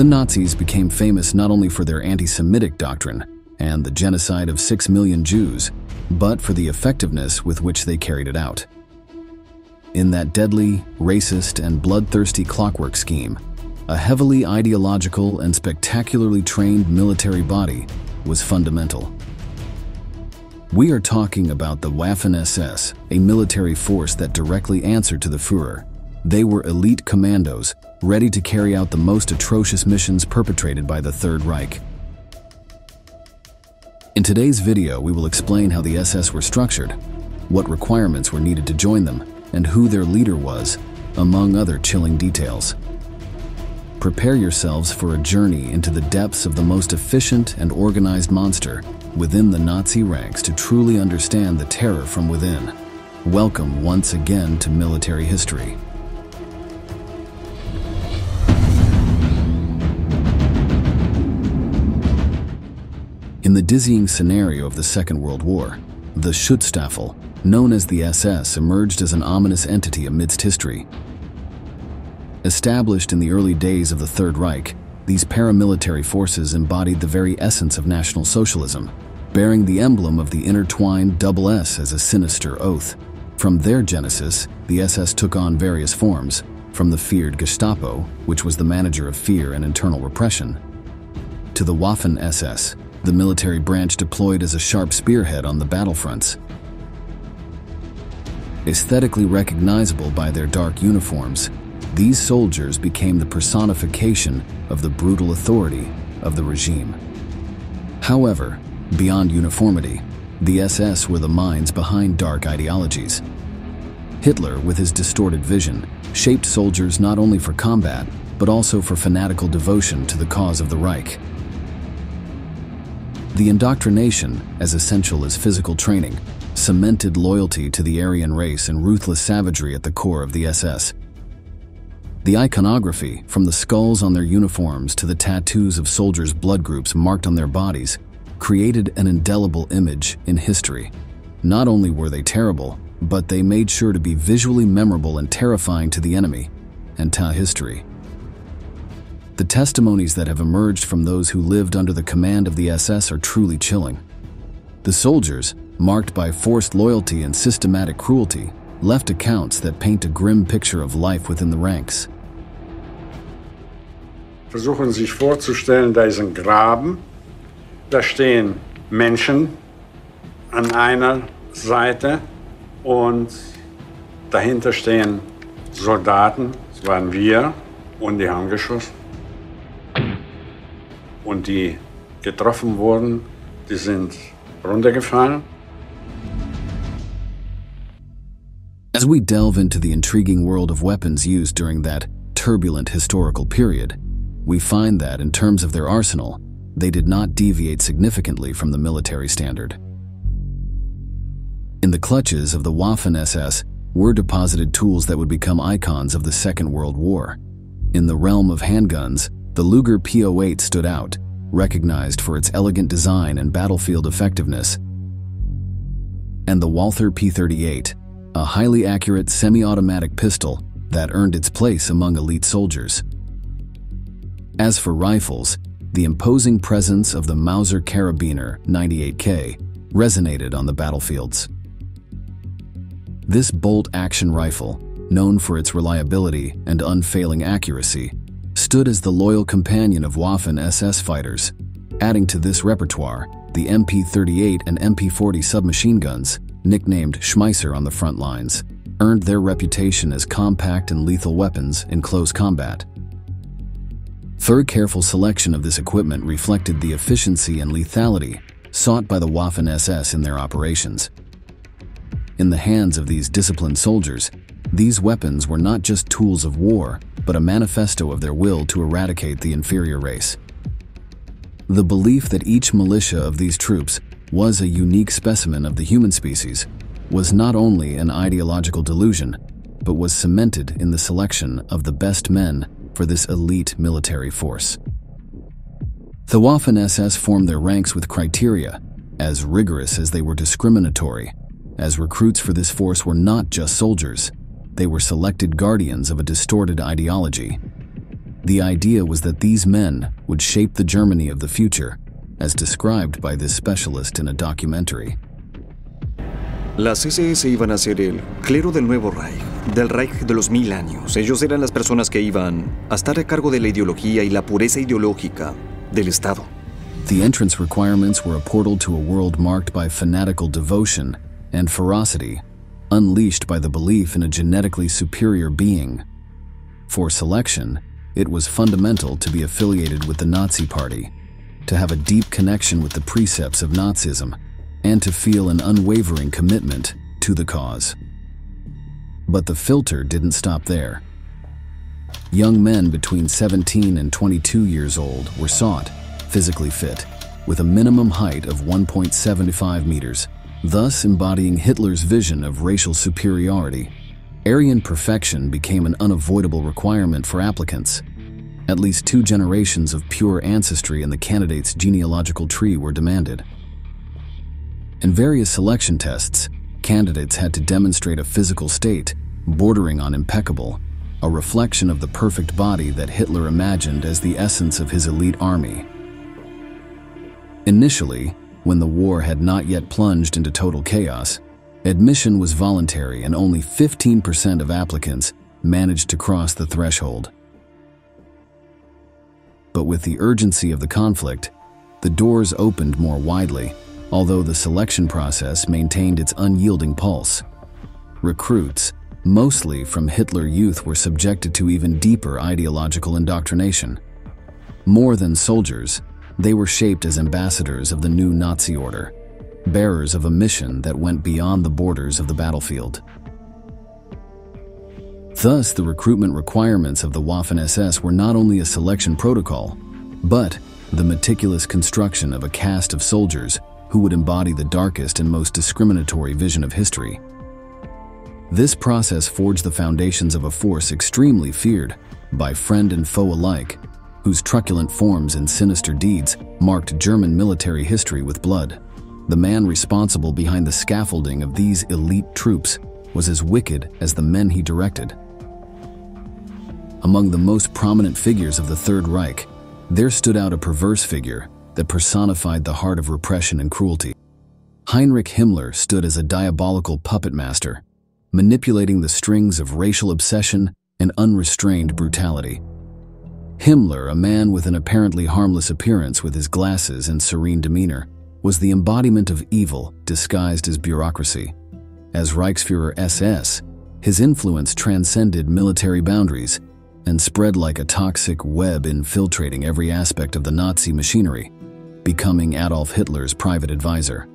The Nazis became famous not only for their anti Semitic doctrine and the genocide of six million Jews, but for the effectiveness with which they carried it out. In that deadly, racist, and bloodthirsty clockwork scheme, a heavily ideological and spectacularly trained military body was fundamental. We are talking about the Waffen-SS, a military force that directly answered to the Fuhrer. They were elite commandos, ready to carry out the most atrocious missions perpetrated by the Third Reich. In today's video, we will explain how the SS were structured, what requirements were needed to join them, and who their leader was, among other chilling details. Prepare yourselves for a journey into the depths of the most efficient and organized monster within the Nazi ranks to truly understand the terror from within. Welcome once again to military history. In the dizzying scenario of the Second World War, the Schutzstaffel, known as the SS, emerged as an ominous entity amidst history. Established in the early days of the Third Reich, these paramilitary forces embodied the very essence of National Socialism, bearing the emblem of the intertwined double S as a sinister oath. From their genesis, the SS took on various forms, from the feared Gestapo, which was the manager of fear and internal repression, to the Waffen-SS, the military branch deployed as a sharp spearhead on the battlefronts. Aesthetically recognizable by their dark uniforms, these soldiers became the personification of the brutal authority of the regime. However, beyond uniformity, the SS were the minds behind dark ideologies. Hitler, with his distorted vision, shaped soldiers not only for combat, but also for fanatical devotion to the cause of the Reich. The indoctrination, as essential as physical training, cemented loyalty to the Aryan race and ruthless savagery at the core of the SS. The iconography, from the skulls on their uniforms to the tattoos of soldiers' blood groups marked on their bodies, created an indelible image in history. Not only were they terrible, but they made sure to be visually memorable and terrifying to the enemy and to history. The testimonies that have emerged from those who lived under the command of the SS are truly chilling. The soldiers, marked by forced loyalty and systematic cruelty, left accounts that paint a grim picture of life within the ranks. Versuchen sich vorzustellen, da ist ein Graben, da stehen Menschen an einer Seite und dahinter stehen Soldaten, das waren wir, und die haben geschossen. Und die getroffen wurden, die sind runtergefallen. As we delve into the intriguing world of weapons used during that turbulent historical period, we find that, in terms of their arsenal, they did not deviate significantly from the military standard. In the clutches of the Waffen SS were deposited tools that would become icons of the Second World War. In the realm of handguns, the Luger P08 stood out, recognized for its elegant design and battlefield effectiveness, and the Walther P38, a highly accurate semi-automatic pistol that earned its place among elite soldiers. As for rifles, the imposing presence of the Mauser Karabiner 98K resonated on the battlefields. This bolt-action rifle, known for its reliability and unfailing accuracy, stood as the loyal companion of Waffen SS fighters. Adding to this repertoire, the MP-38 and MP-40 submachine guns, nicknamed Schmeisser on the front lines, earned their reputation as compact and lethal weapons in close combat. Third careful selection of this equipment reflected the efficiency and lethality sought by the Waffen SS in their operations. In the hands of these disciplined soldiers, these weapons were not just tools of war, but a manifesto of their will to eradicate the inferior race. The belief that each militia of these troops was a unique specimen of the human species was not only an ideological delusion, but was cemented in the selection of the best men for this elite military force. The Waffen SS formed their ranks with criteria, as rigorous as they were discriminatory, as recruits for this force were not just soldiers, they were selected guardians of a distorted ideology. The idea was that these men would shape the Germany of the future, as described by this specialist in a documentary. Las SS iban a ser el clero del nuevo Reich, del Reich de los mil años. Ellos eran las personas que iban a estar a cargo de la ideología y la pureza ideológica del Estado. The entrance requirements were a portal to a world marked by fanatical devotion and ferocity, unleashed by the belief in a genetically superior being. For selection, it was fundamental to be affiliated with the Nazi Party, to have a deep connection with the precepts of Nazism, and to feel an unwavering commitment to the cause. But the filter didn't stop there. Young men between 17 and 22 years old were sought, physically fit, with a minimum height of 1.75 meters, thus embodying Hitler's vision of racial superiority. Aryan perfection became an unavoidable requirement for applicants. At least two generations of pure ancestry in the candidate's genealogical tree were demanded. In various selection tests, candidates had to demonstrate a physical state, bordering on impeccable, a reflection of the perfect body that Hitler imagined as the essence of his elite army. Initially, when the war had not yet plunged into total chaos, admission was voluntary and only 15% of applicants managed to cross the threshold. But with the urgency of the conflict, the doors opened more widely, although the selection process maintained its unyielding pulse. Recruits, mostly from Hitler Youth, were subjected to even deeper ideological indoctrination. More than soldiers, they were shaped as ambassadors of the new Nazi order, bearers of a mission that went beyond the borders of the battlefield. Thus, the recruitment requirements of the Waffen SS were not only a selection protocol, but the meticulous construction of a caste of soldiers who would embody the darkest and most discriminatory vision of history. This process forged the foundations of a force extremely feared by friend and foe alike whose truculent forms and sinister deeds marked German military history with blood. The man responsible behind the scaffolding of these elite troops was as wicked as the men he directed. Among the most prominent figures of the Third Reich, there stood out a perverse figure that personified the heart of repression and cruelty. Heinrich Himmler stood as a diabolical puppet master, manipulating the strings of racial obsession and unrestrained brutality. Himmler, a man with an apparently harmless appearance with his glasses and serene demeanor, was the embodiment of evil disguised as bureaucracy. As Reichsfuhrer SS, his influence transcended military boundaries and spread like a toxic web infiltrating every aspect of the Nazi machinery, becoming Adolf Hitler's private advisor.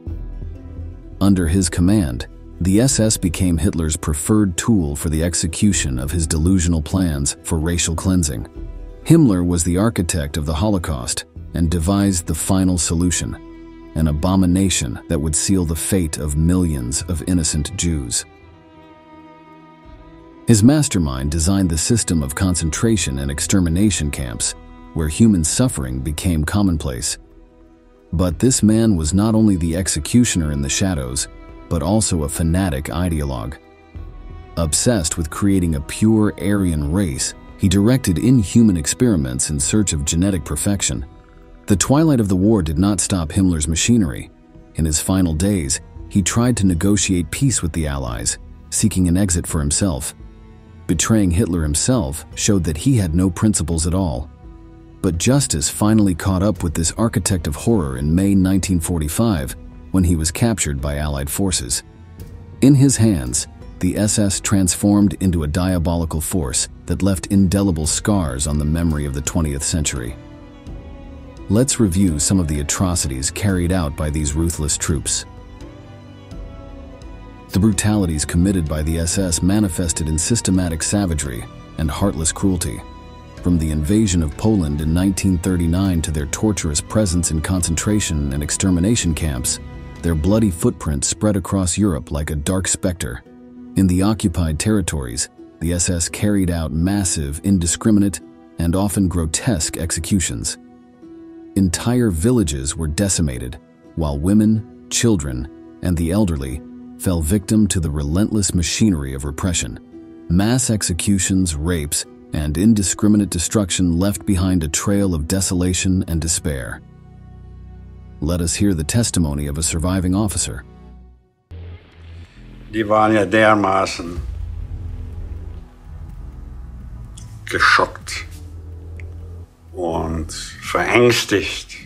Under his command, the SS became Hitler's preferred tool for the execution of his delusional plans for racial cleansing. Himmler was the architect of the Holocaust and devised the final solution an abomination that would seal the fate of millions of innocent Jews. His mastermind designed the system of concentration and extermination camps where human suffering became commonplace. But this man was not only the executioner in the shadows, but also a fanatic ideologue. Obsessed with creating a pure Aryan race, he directed inhuman experiments in search of genetic perfection. The twilight of the war did not stop Himmler's machinery. In his final days, he tried to negotiate peace with the Allies, seeking an exit for himself. Betraying Hitler himself showed that he had no principles at all. But justice finally caught up with this architect of horror in May 1945 when he was captured by Allied forces. In his hands, the SS transformed into a diabolical force that left indelible scars on the memory of the 20th century. Let's review some of the atrocities carried out by these ruthless troops. The brutalities committed by the SS manifested in systematic savagery and heartless cruelty. From the invasion of Poland in 1939 to their torturous presence in concentration and extermination camps, their bloody footprint spread across Europe like a dark specter. In the occupied territories, the SS carried out massive, indiscriminate, and often grotesque executions. Entire villages were decimated, while women, children, and the elderly fell victim to the relentless machinery of repression. Mass executions, rapes, and indiscriminate destruction left behind a trail of desolation and despair. Let us hear the testimony of a surviving officer. Die waren ja dermaßen geschockt und verängstigt.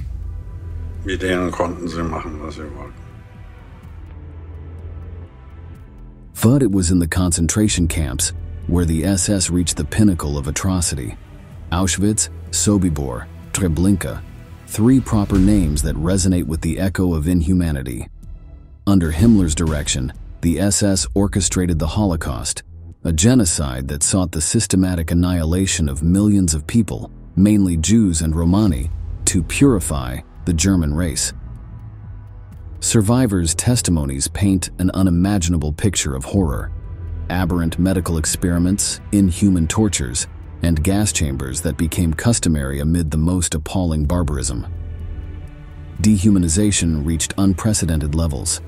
Mit denen konnten sie machen, was sie wollten. But it was in the concentration camps where the SS reached the pinnacle of atrocity. Auschwitz, Sobibor, Treblinka, three proper names that resonate with the echo of inhumanity. Under Himmler's direction, the SS orchestrated the Holocaust, a genocide that sought the systematic annihilation of millions of people, mainly Jews and Romani, to purify the German race. Survivors' testimonies paint an unimaginable picture of horror aberrant medical experiments, inhuman tortures, and gas chambers that became customary amid the most appalling barbarism. Dehumanization reached unprecedented levels.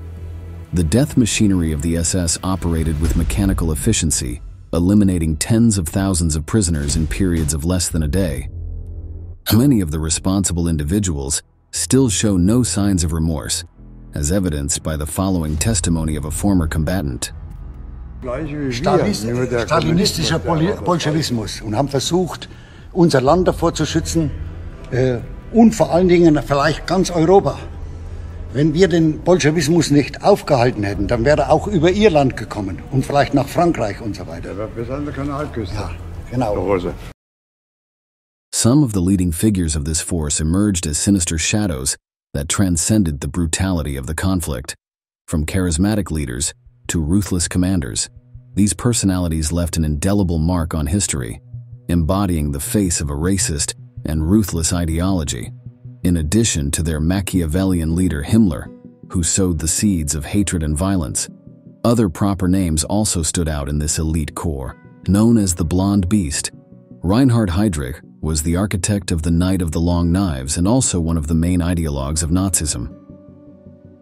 The death machinery of the SS operated with mechanical efficiency, eliminating tens of thousands of prisoners in periods of less than a day. Many of the responsible individuals still show no signs of remorse, as evidenced by the following testimony of a former combatant. Stalinistischer Bol Bolschewismus und haben versucht, unser Land davor zu schützen äh, und vor allen Dingen vielleicht ganz Europa. Wenn wir den Bolschewismus nicht aufgehalten hätten, dann wäre er auch über ihr Land gekommen und vielleicht nach Frankreich und so weiter. Ja, bis an der Kanalküste. Ja, genau. Rose. Some of the leading figures of this force emerged as sinister shadows that transcended the brutality of the conflict. From charismatic leaders to ruthless commanders, these personalities left an indelible mark on history, embodying the face of a racist and ruthless ideology, in addition to their Machiavellian leader Himmler, who sowed the seeds of hatred and violence. Other proper names also stood out in this elite corps, known as the Blonde Beast. Reinhard Heydrich was the architect of the Night of the Long Knives and also one of the main ideologues of Nazism.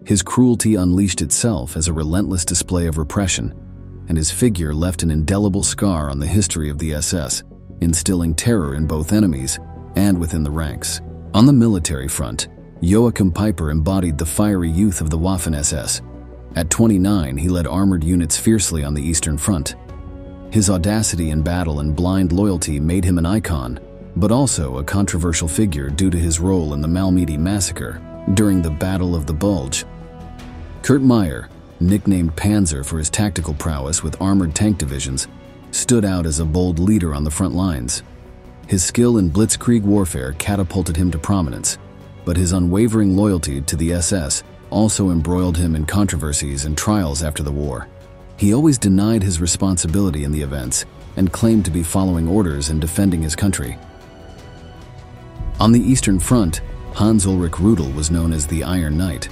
His cruelty unleashed itself as a relentless display of repression, and his figure left an indelible scar on the history of the SS, instilling terror in both enemies and within the ranks. On the military front, Joachim Peiper embodied the fiery youth of the Waffen SS. At 29, he led armored units fiercely on the Eastern Front. His audacity in battle and blind loyalty made him an icon, but also a controversial figure due to his role in the Malmedy massacre during the Battle of the Bulge. Kurt Meyer, nicknamed Panzer for his tactical prowess with armored tank divisions, stood out as a bold leader on the front lines. His skill in blitzkrieg warfare catapulted him to prominence, but his unwavering loyalty to the SS also embroiled him in controversies and trials after the war. He always denied his responsibility in the events and claimed to be following orders and defending his country. On the Eastern Front, Hans Ulrich Rudel was known as the Iron Knight.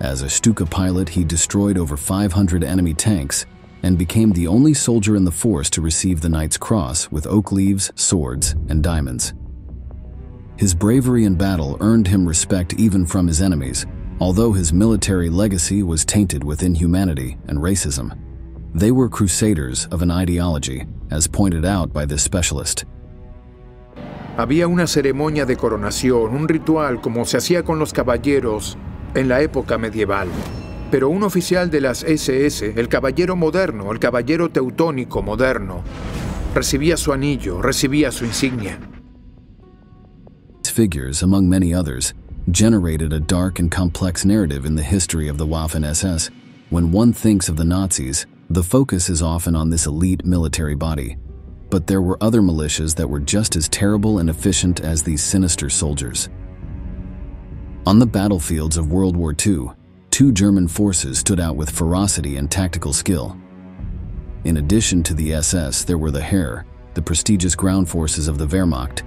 As a Stuka pilot, he destroyed over 500 enemy tanks and became the only soldier in the force to receive the Knight's Cross with oak leaves, swords, and diamonds. His bravery in battle earned him respect even from his enemies, although his military legacy was tainted with inhumanity and racism. They were crusaders of an ideology, as pointed out by this specialist. Había una ceremonia de coronación, un ritual como se hacía con los caballeros en la época medieval. Pero un oficial de las SS, el caballero moderno, el caballero teutónico moderno, recibía su anillo, recibía su insignia. Figures, among many others, generated a dark and complex narrative in the history of the Waffen SS. When one thinks of the Nazis, the focus is often on this elite military body. But there were other militias that were just as terrible and efficient as these sinister soldiers. On the battlefields of World War II, two German forces stood out with ferocity and tactical skill. In addition to the SS, there were the Heer, the prestigious ground forces of the Wehrmacht,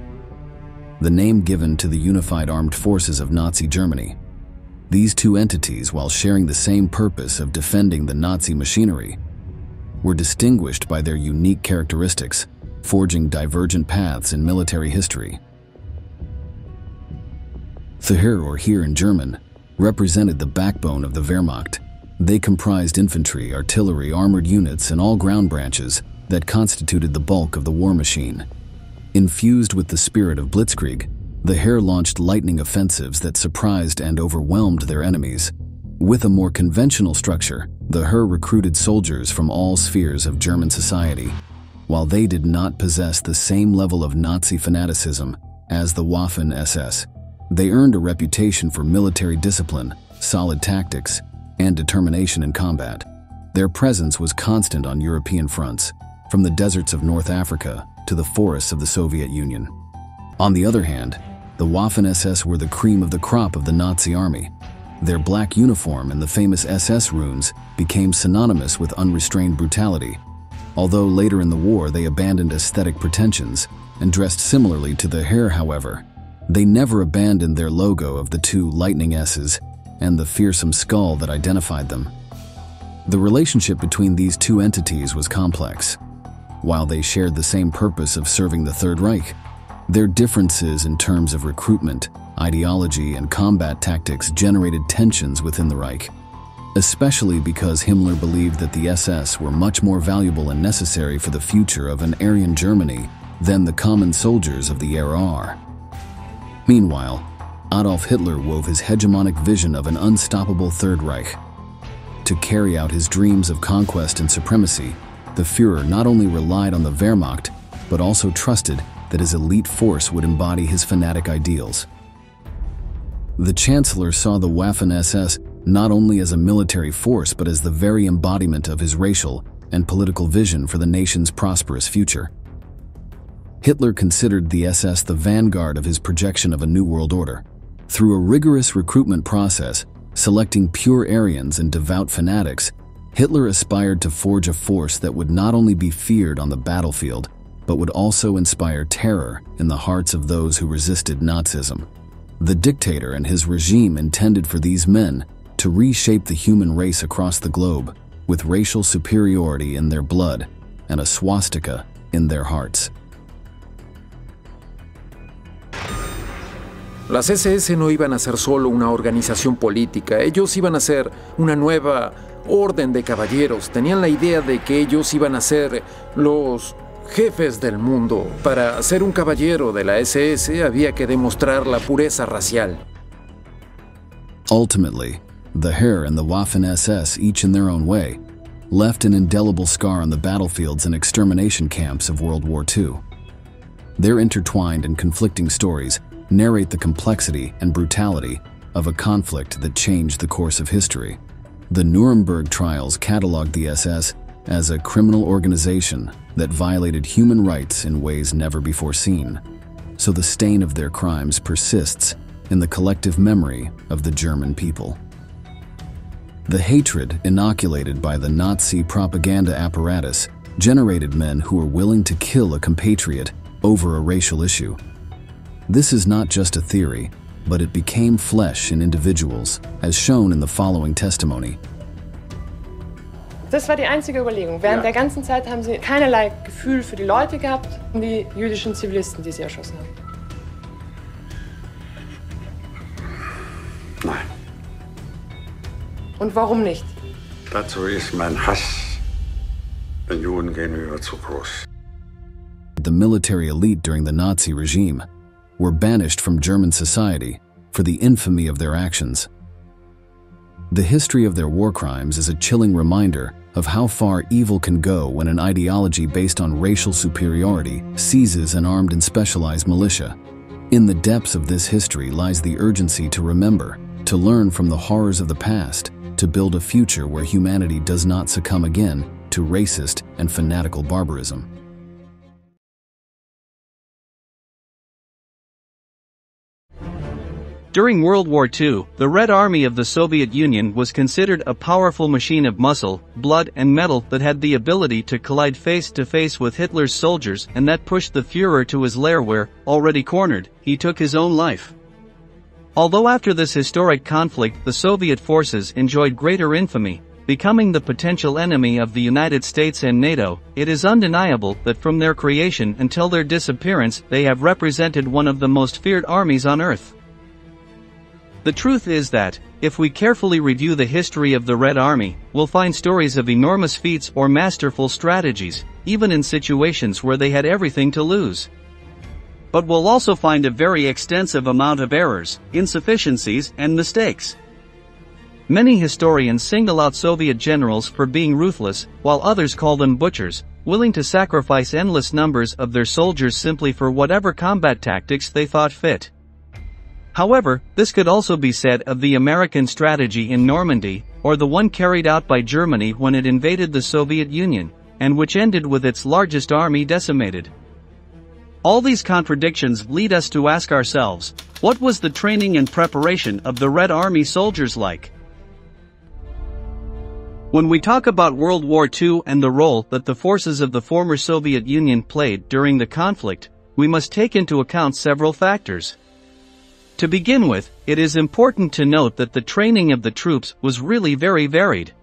the name given to the unified armed forces of Nazi Germany. These two entities, while sharing the same purpose of defending the Nazi machinery, were distinguished by their unique characteristics, forging divergent paths in military history. The Heer, or Heer in German, represented the backbone of the Wehrmacht. They comprised infantry, artillery, armored units, and all ground branches, that constituted the bulk of the war machine. Infused with the spirit of blitzkrieg, the Heer launched lightning offensives that surprised and overwhelmed their enemies. With a more conventional structure, the Heer recruited soldiers from all spheres of German society. While they did not possess the same level of Nazi fanaticism as the Waffen SS, they earned a reputation for military discipline, solid tactics, and determination in combat. Their presence was constant on European fronts, from the deserts of North Africa to the forests of the Soviet Union. On the other hand, the Waffen-SS were the cream of the crop of the Nazi army. Their black uniform and the famous SS runes became synonymous with unrestrained brutality, although later in the war they abandoned aesthetic pretensions and dressed similarly to the Heer, however. They never abandoned their logo of the two lightning S's and the fearsome skull that identified them. The relationship between these two entities was complex. While they shared the same purpose of serving the Third Reich, their differences in terms of recruitment, ideology, and combat tactics generated tensions within the Reich, especially because Himmler believed that the SS were much more valuable and necessary for the future of an Aryan Germany than the common soldiers of the are. Meanwhile, Adolf Hitler wove his hegemonic vision of an unstoppable Third Reich. To carry out his dreams of conquest and supremacy, the Fuhrer not only relied on the Wehrmacht, but also trusted that his elite force would embody his fanatic ideals. The Chancellor saw the Waffen-SS not only as a military force but as the very embodiment of his racial and political vision for the nation's prosperous future. Hitler considered the SS the vanguard of his projection of a new world order. Through a rigorous recruitment process, selecting pure Aryans and devout fanatics, Hitler aspired to forge a force that would not only be feared on the battlefield, but would also inspire terror in the hearts of those who resisted Nazism. The dictator and his regime intended for these men to reshape the human race across the globe with racial superiority in their blood and a swastika in their hearts. Las SS no iban a ser solo una organización política, ellos iban a ser una nueva orden de caballeros. Tenían la idea de que ellos iban a ser los jefes del mundo. Para ser un caballero de la SS había que demostrar la pureza racial. Ultimately, the Heer and the Waffen-SS, each in their own way, left an indelible scar on the battlefields and extermination camps of World War II. Their intertwined and conflicting stories narrate the complexity and brutality of a conflict that changed the course of history. The Nuremberg trials cataloged the SS as a criminal organization that violated human rights in ways never before seen, so the stain of their crimes persists in the collective memory of the German people. The hatred inoculated by the Nazi propaganda apparatus generated men who were willing to kill a compatriot over a racial issue. This is not just a theory, but it became flesh in individuals, as shown in the following testimony. Das war die einzige Überlegung. Während ja. der ganzen Zeit haben sie keinerlei Gefühl für die Leute gehabt, die jüdischen Zivilisten, die sie erschossen haben. Nein. Und warum nicht? Dazu ist mein Hass den Juden gegenüber zu groß. The military elite during the Nazi regime were banished from German society for the infamy of their actions. The history of their war crimes is a chilling reminder of how far evil can go when an ideology based on racial superiority seizes an armed and specialized militia. In the depths of this history lies the urgency to remember, to learn from the horrors of the past, to build a future where humanity does not succumb again to racist and fanatical barbarism. During World War II, the Red Army of the Soviet Union was considered a powerful machine of muscle, blood and metal that had the ability to collide face to face with Hitler's soldiers and that pushed the Führer to his lair where, already cornered, he took his own life. Although after this historic conflict the Soviet forces enjoyed greater infamy, becoming the potential enemy of the United States and NATO, it is undeniable that from their creation until their disappearance they have represented one of the most feared armies on earth. The truth is that, if we carefully review the history of the Red Army, we'll find stories of enormous feats or masterful strategies, even in situations where they had everything to lose. But we'll also find a very extensive amount of errors, insufficiencies, and mistakes. Many historians single out Soviet generals for being ruthless, while others call them butchers, willing to sacrifice endless numbers of their soldiers simply for whatever combat tactics they thought fit. However, this could also be said of the American strategy in Normandy, or the one carried out by Germany when it invaded the Soviet Union, and which ended with its largest army decimated. All these contradictions lead us to ask ourselves, what was the training and preparation of the Red Army soldiers like? When we talk about World War II and the role that the forces of the former Soviet Union played during the conflict, we must take into account several factors. To begin with, it is important to note that the training of the troops was really very varied.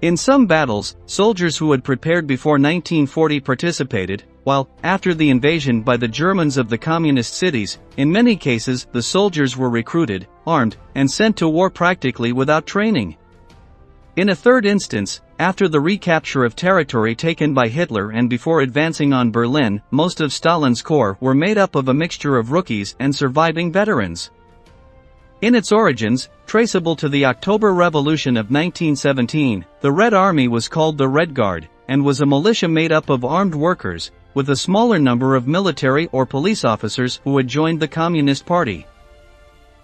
In some battles, soldiers who had prepared before 1940 participated, while, after the invasion by the Germans of the communist cities, in many cases the soldiers were recruited, armed, and sent to war practically without training. In a third instance, after the recapture of territory taken by Hitler and before advancing on Berlin, most of Stalin's corps were made up of a mixture of rookies and surviving veterans. In its origins, traceable to the October Revolution of 1917, the Red Army was called the Red Guard, and was a militia made up of armed workers, with a smaller number of military or police officers who had joined the Communist Party.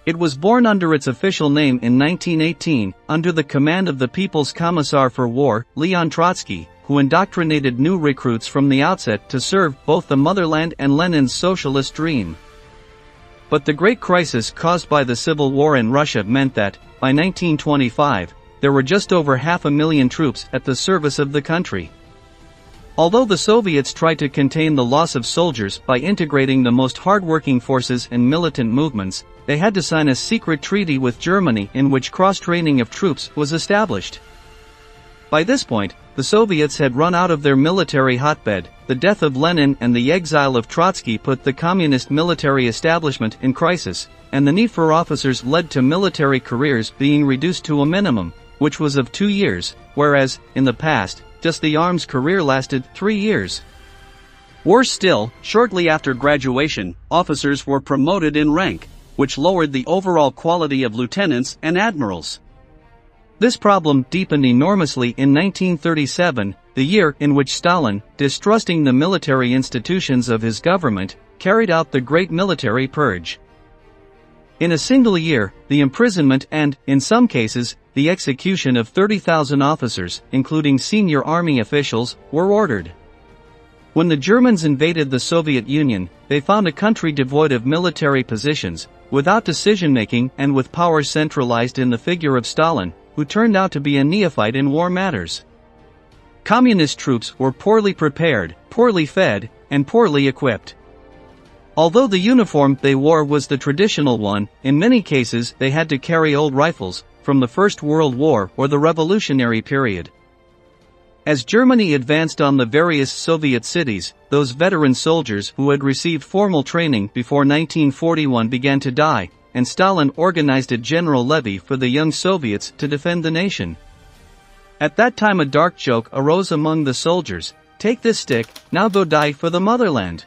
It was born under its official name in 1918, under the command of the People's Commissar for War, Leon Trotsky, who indoctrinated new recruits from the outset to serve both the motherland and Lenin's socialist dream. But the great crisis caused by the civil war in Russia meant that, by 1925, there were just over half a million troops at the service of the country. Although the Soviets tried to contain the loss of soldiers by integrating the most hardworking forces and militant movements, they had to sign a secret treaty with Germany in which cross-training of troops was established. By this point, the Soviets had run out of their military hotbed, the death of Lenin and the exile of Trotsky put the communist military establishment in crisis, and the need for officers led to military careers being reduced to a minimum, which was of two years, whereas, in the past, just the arms career lasted three years. Worse still, shortly after graduation, officers were promoted in rank, which lowered the overall quality of lieutenants and admirals. This problem deepened enormously in 1937, the year in which Stalin, distrusting the military institutions of his government, carried out the Great Military Purge. In a single year, the imprisonment and, in some cases, the execution of 30,000 officers, including senior army officials, were ordered. When the Germans invaded the Soviet Union, they found a country devoid of military positions, without decision-making and with power centralized in the figure of Stalin, who turned out to be a neophyte in war matters. Communist troops were poorly prepared, poorly fed, and poorly equipped. Although the uniform they wore was the traditional one, in many cases they had to carry old rifles, from the First World War or the Revolutionary period. As Germany advanced on the various Soviet cities, those veteran soldiers who had received formal training before 1941 began to die, and Stalin organized a general levy for the young Soviets to defend the nation. At that time a dark joke arose among the soldiers, take this stick, now go die for the motherland.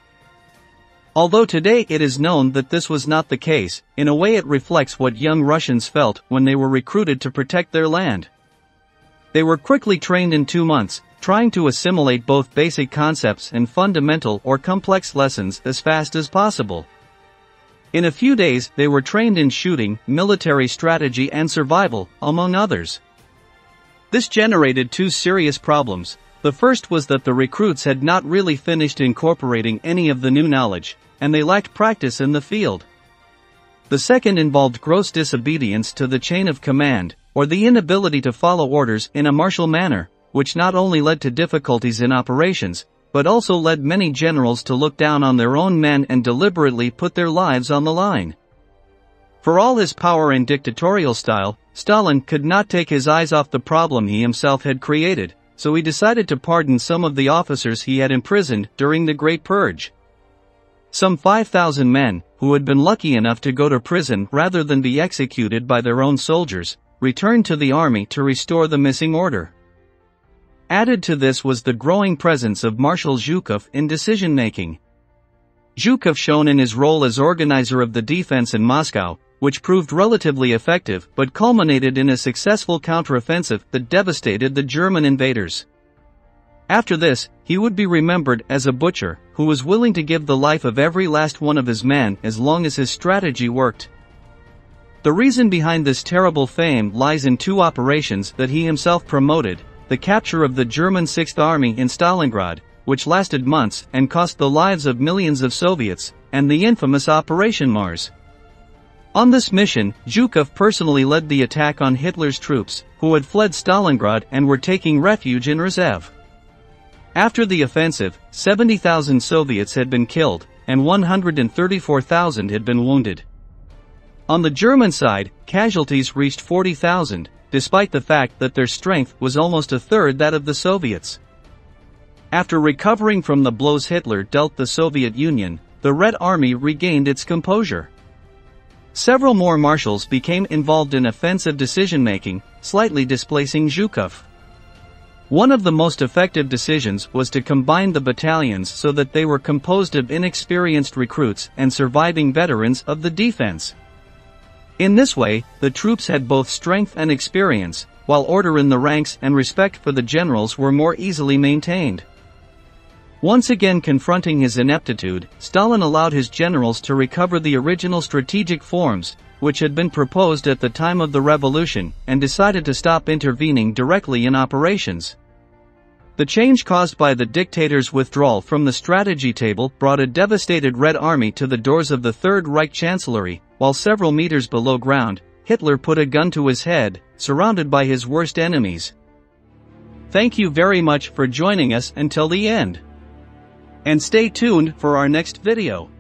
Although today it is known that this was not the case, in a way it reflects what young Russians felt when they were recruited to protect their land. They were quickly trained in two months, trying to assimilate both basic concepts and fundamental or complex lessons as fast as possible. In a few days they were trained in shooting, military strategy and survival, among others. This generated two serious problems, the first was that the recruits had not really finished incorporating any of the new knowledge, and they lacked practice in the field. The second involved gross disobedience to the chain of command, or the inability to follow orders in a martial manner, which not only led to difficulties in operations, but also led many generals to look down on their own men and deliberately put their lives on the line. For all his power and dictatorial style, Stalin could not take his eyes off the problem he himself had created, so he decided to pardon some of the officers he had imprisoned during the Great Purge. Some 5,000 men, who had been lucky enough to go to prison rather than be executed by their own soldiers, returned to the army to restore the missing order. Added to this was the growing presence of Marshal Zhukov in decision-making. Zhukov shone in his role as organizer of the defense in Moscow, which proved relatively effective but culminated in a successful counteroffensive that devastated the German invaders. After this, he would be remembered as a butcher who was willing to give the life of every last one of his men as long as his strategy worked. The reason behind this terrible fame lies in two operations that he himself promoted, the capture of the German Sixth Army in Stalingrad, which lasted months and cost the lives of millions of Soviets, and the infamous Operation Mars. On this mission, Zhukov personally led the attack on Hitler's troops, who had fled Stalingrad and were taking refuge in Rzhev. After the offensive, 70,000 Soviets had been killed, and 134,000 had been wounded. On the German side, casualties reached 40,000, despite the fact that their strength was almost a third that of the Soviets. After recovering from the blows Hitler dealt the Soviet Union, the Red Army regained its composure. Several more marshals became involved in offensive decision-making, slightly displacing Zhukov. One of the most effective decisions was to combine the battalions so that they were composed of inexperienced recruits and surviving veterans of the defense. In this way, the troops had both strength and experience, while order in the ranks and respect for the generals were more easily maintained. Once again confronting his ineptitude, Stalin allowed his generals to recover the original strategic forms, which had been proposed at the time of the revolution, and decided to stop intervening directly in operations. The change caused by the dictator's withdrawal from the strategy table brought a devastated Red Army to the doors of the Third Reich Chancellery, while several meters below ground, Hitler put a gun to his head, surrounded by his worst enemies. Thank you very much for joining us until the end. And stay tuned for our next video.